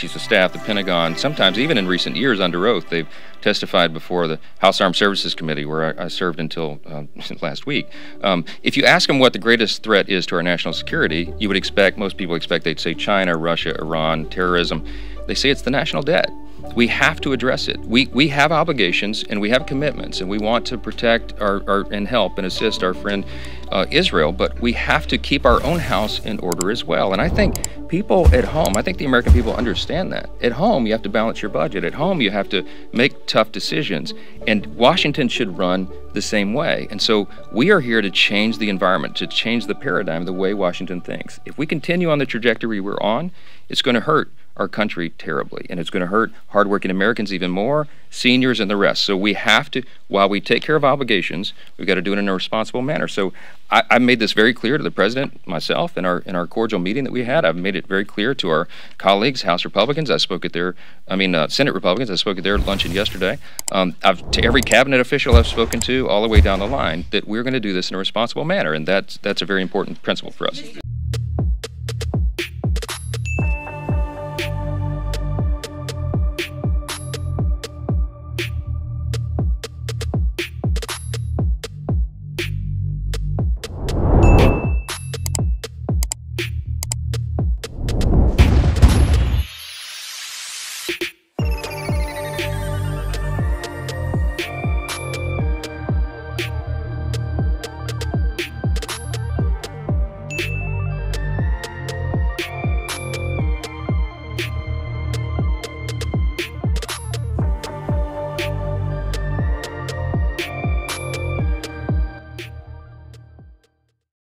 chiefs of staff, the Pentagon, sometimes even in recent years under oath, they've testified before the House Armed Services Committee, where I, I served until uh, last week. Um, if you ask them what the greatest threat is to our national security, you would expect, most people expect they'd say China, Russia, Iran, terrorism. They say it's the national debt. We have to address it. We, we have obligations and we have commitments, and we want to protect our, our and help and assist our friend uh, Israel, but we have to keep our own house in order as well. And I think people at home, I think the American people understand that. At home, you have to balance your budget. At home, you have to make tough decisions. And Washington should run the same way. And so we are here to change the environment, to change the paradigm, the way Washington thinks. If we continue on the trajectory we're on, it's going to hurt our country terribly, and it's going to hurt hardworking Americans even more, seniors, and the rest. So we have to, while we take care of obligations, we've got to do it in a responsible manner. So I, I made this very clear to the president, myself, in our in our cordial meeting that we had. I've made it very clear to our colleagues, House Republicans. I spoke at their, I mean, uh, Senate Republicans. I spoke at their luncheon yesterday. Um, I've, to every cabinet official I've spoken to, all the way down the line, that we're going to do this in a responsible manner, and that's that's a very important principle for us.